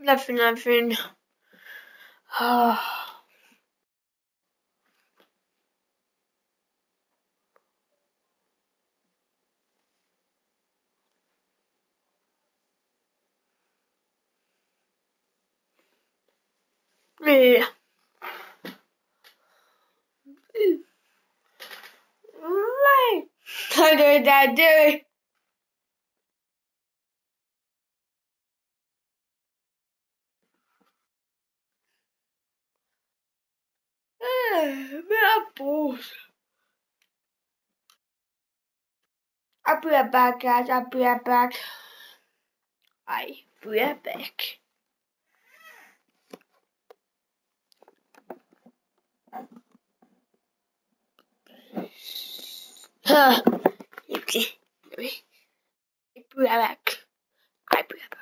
nothing, nothing. Oh. Ah. Yeah. Right. How did that do? Minä puus. I'll be right back, guys. I'll be right back. I'll be right back. Okay. I'll be right back. I'll be right back.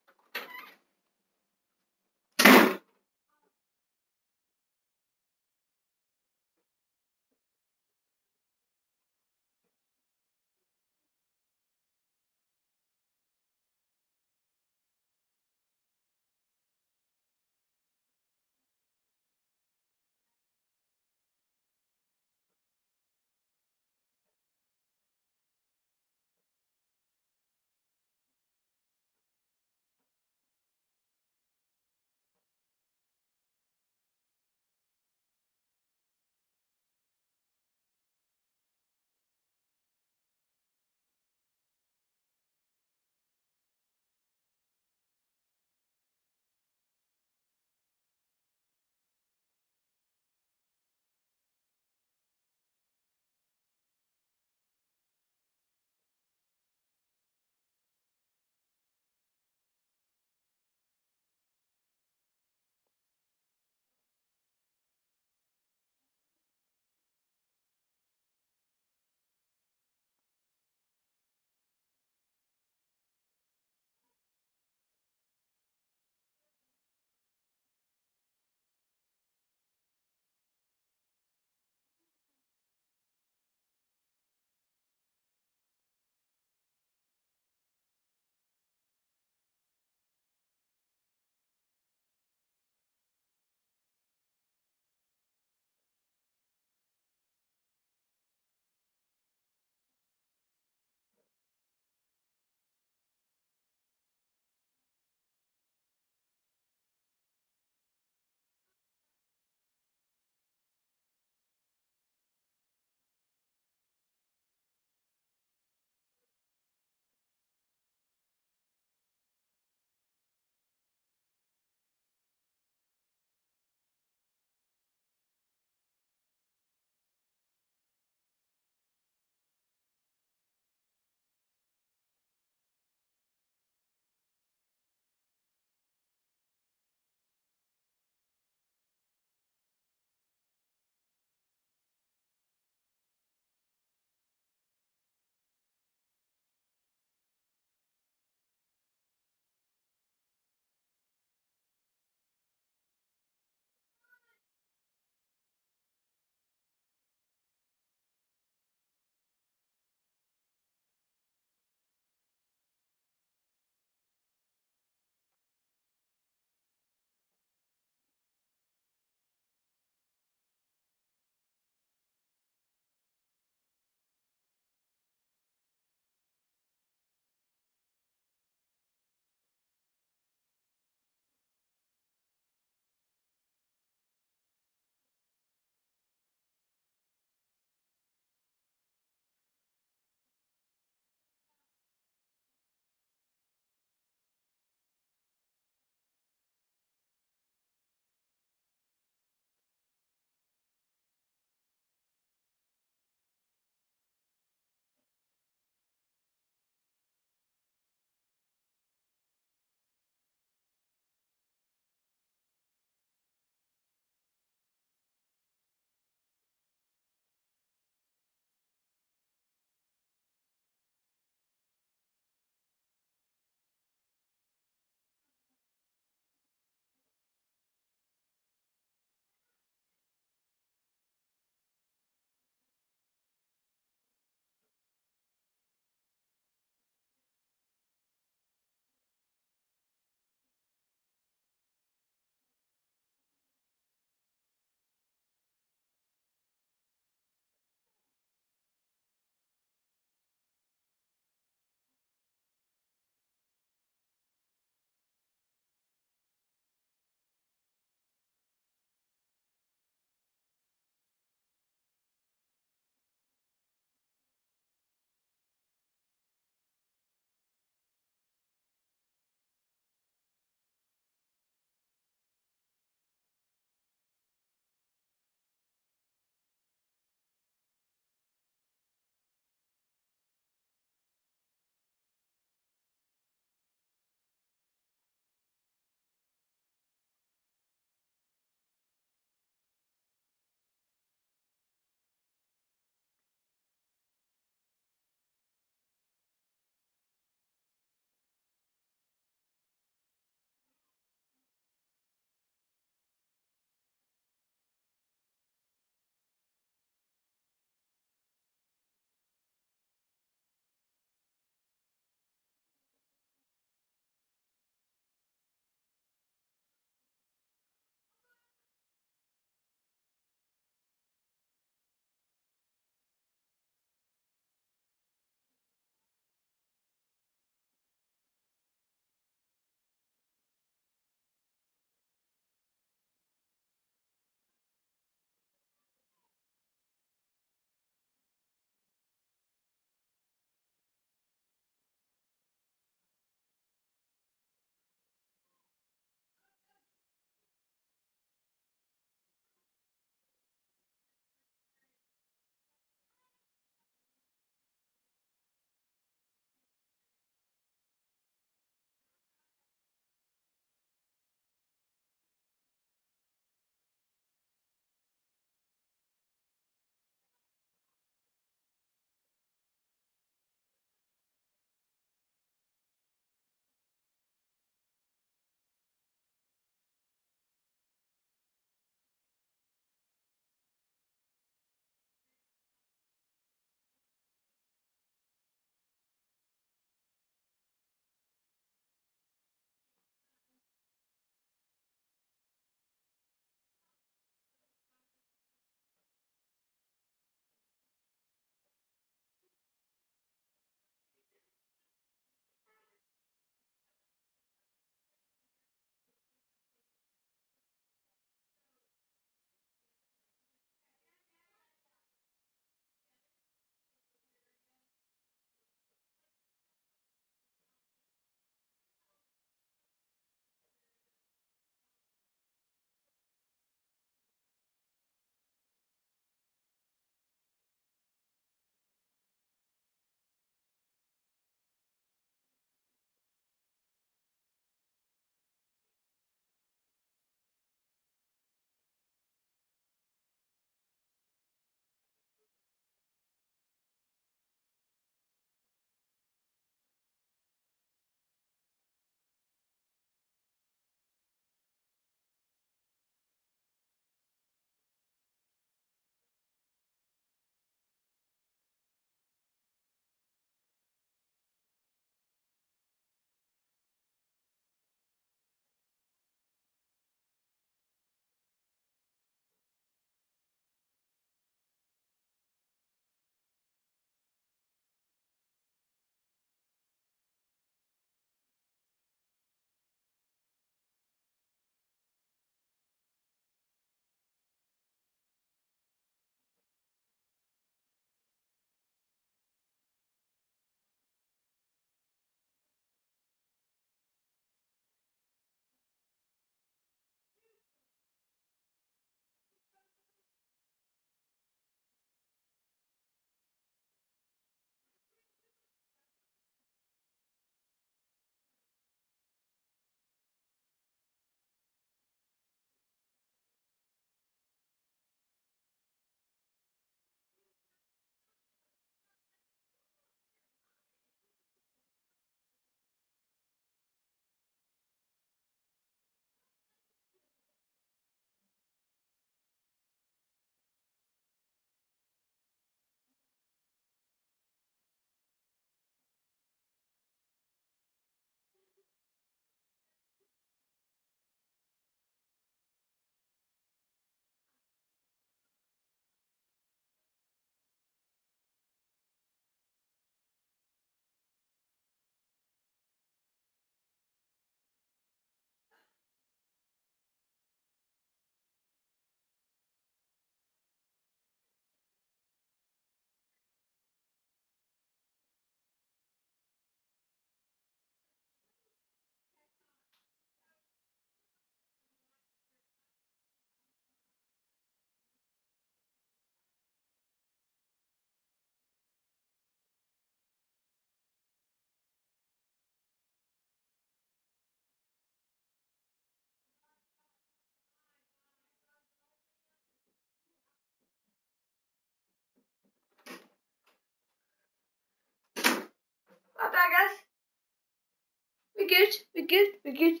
We good, we good, we good.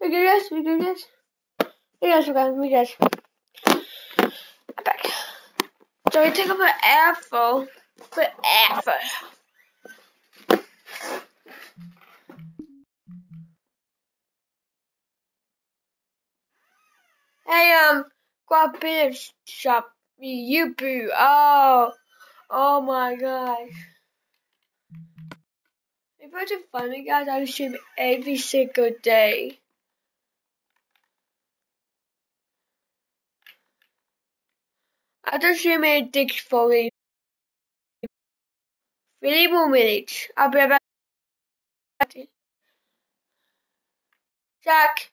We good, yes, we good, yes. Guys, guys, guys. I'm back. So we take up an apple, put apple. Hey, um, of shop. You boo. Oh, oh my gosh. If I wasn't funny, guys, I would stream every single day. I just stream a dick fully. Three more minutes. I'll be back. Jack.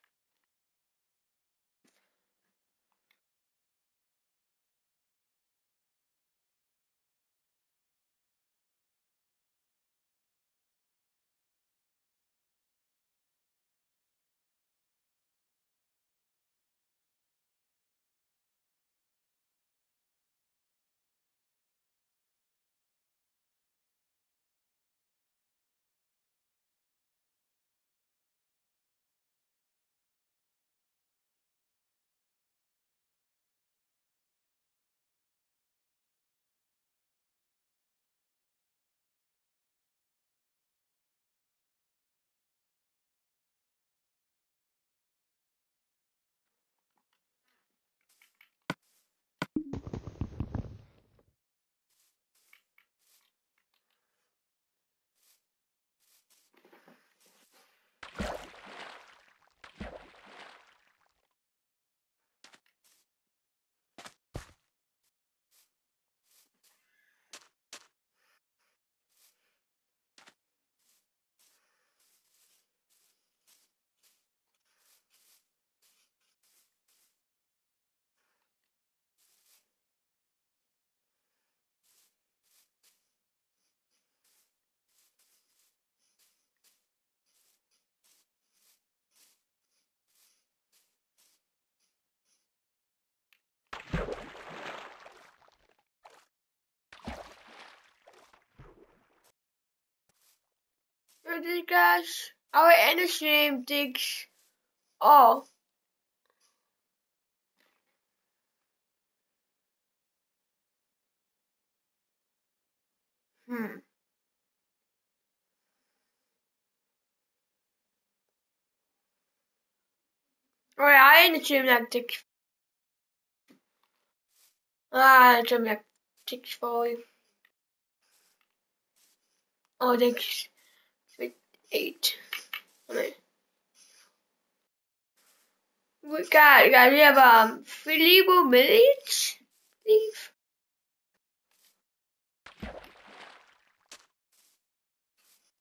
Guys, our stream digs off. Hmm. Alright, I the stream that dick. Ah, the stream that digs for you. Oh, digs eight. Okay. We got, got we have um three more minutes, leave.